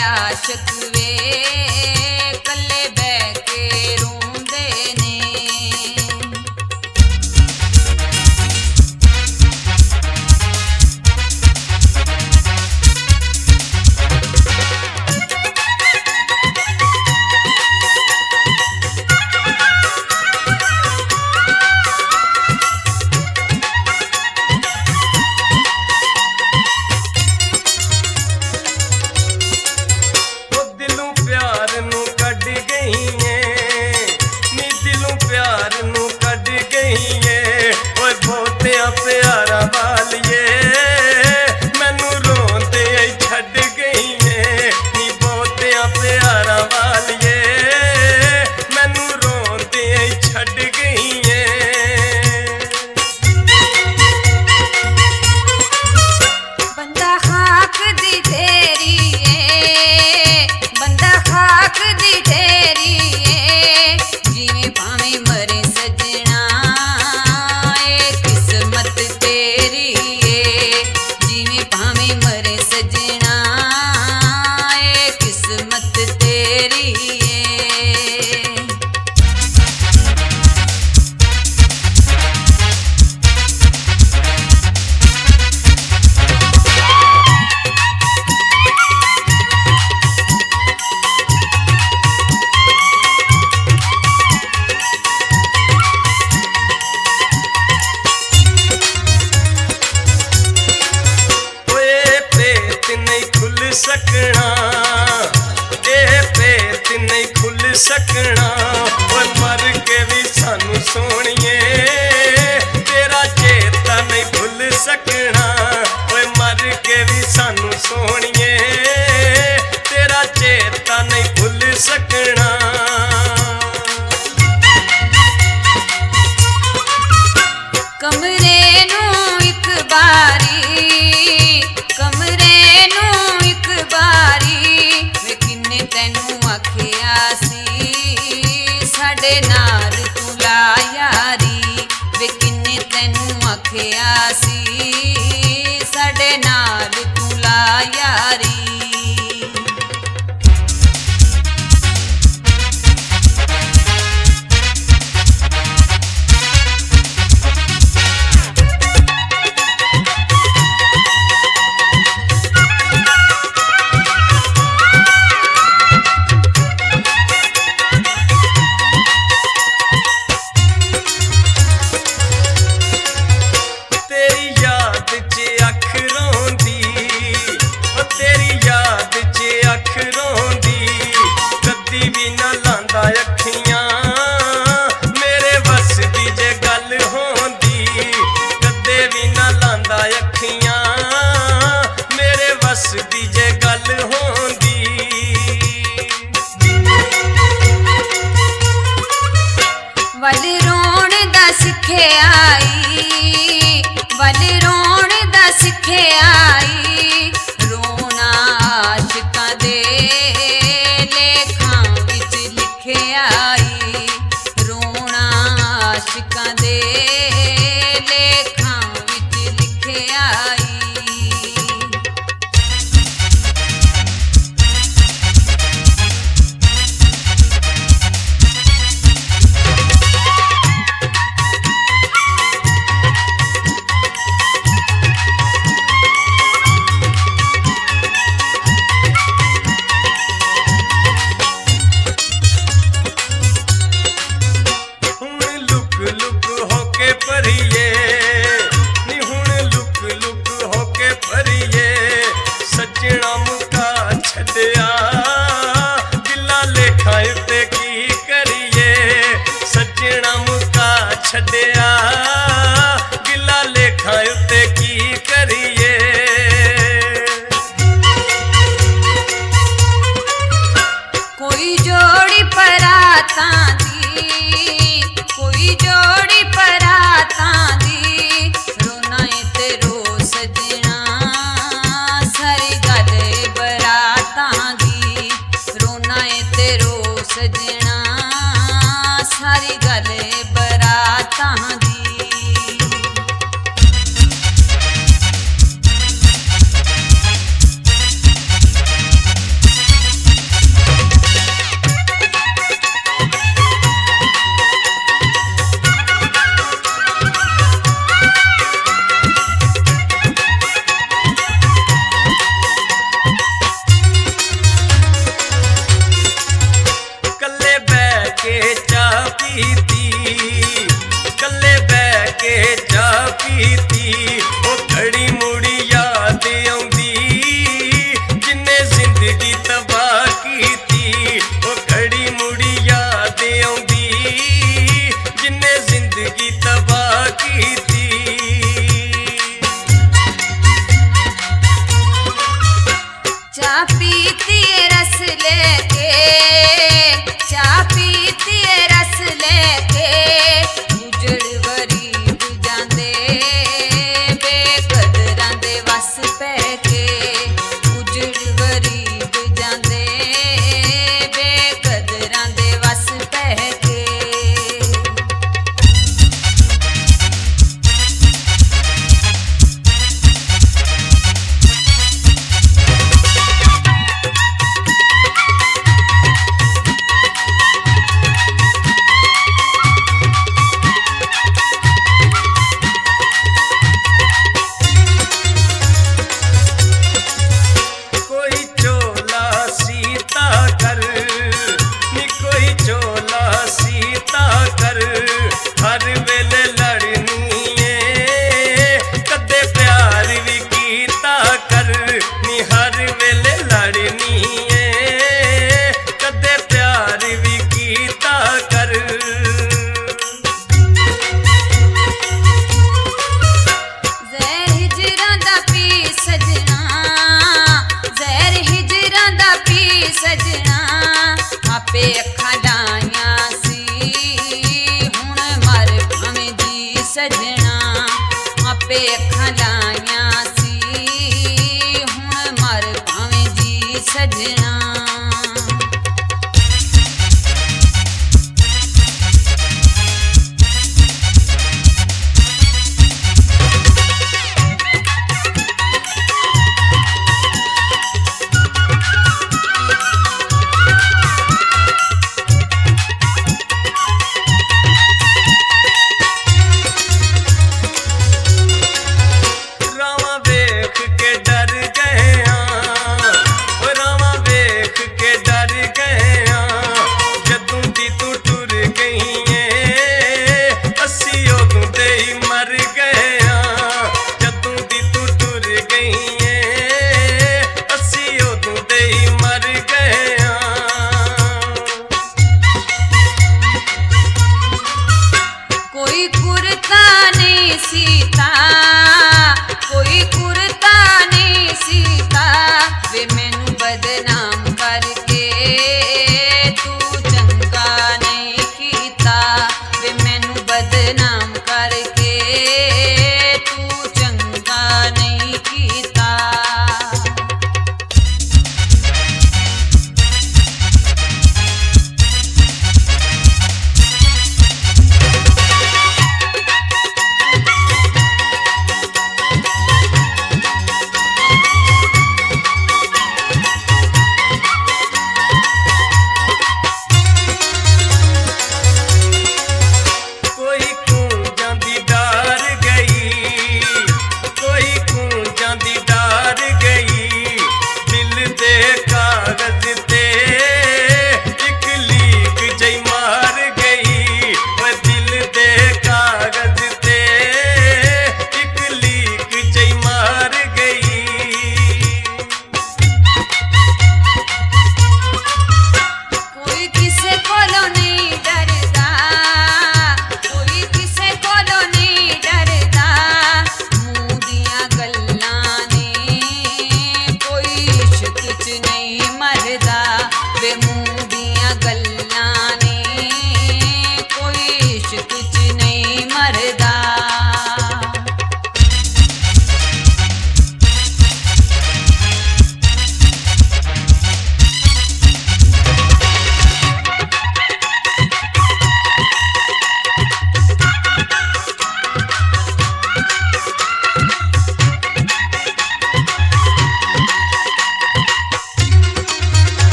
ਆਸ਼ਿਕ ਵੇ। ਰਾਤਾਂ ਦੀ।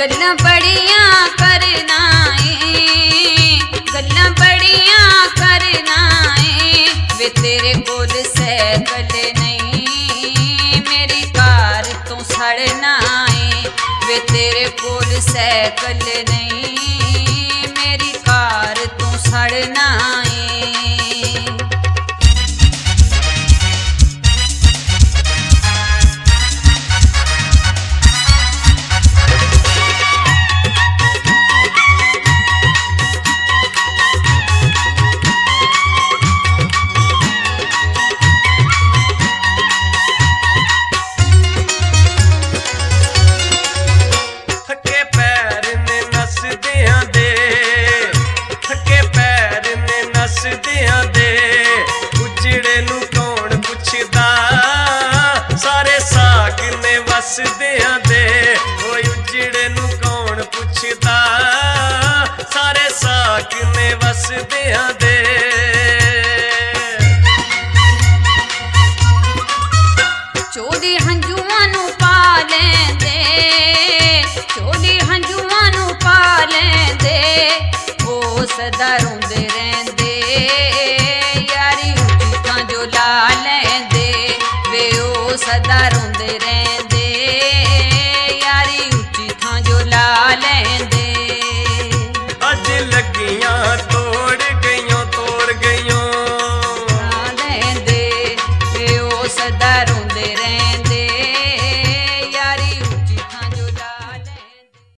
ਗੱਲਾਂ ਬੜੀਆਂ ਕਰਨਾ ਏ ਗੱਲਾਂ ਬੜੀਆਂ ਕਰਨਾ ਏ ਵੇ ਤੇਰੇ ਕੋਲ ਸਾਈਕਲ ਨਹੀਂ, ਮੇਰੀ ਕਾਰ ਤੋਂ ਸੜਨਾ ਏ ਵੇ ਤੇਰੇ ਕੋਲ ਸਾਈਕਲ ਨਹੀਂ। ਵਸਦਿਆਂ ਦੇ ਓਏ ਉਜੜੇ ਨੂੰ ਕੌਣ ਪੁੱਛਦਾ? ਸਾਰੇ ਸਾਗ ਨੇ ਵਸਦਿਆਂ ਦੇ। ਚੋਦੀ ਹੰਝੂਆਂ ਨੂੰ ਪਾ ਲੈਂਦੇ ਚੋਦੀ ਹੰਝੂਆਂ ਨੂੰ ਪਾ ਲੈਂਦੇ, ਉਹ ਸਦਾ ਰੋਂਦੇ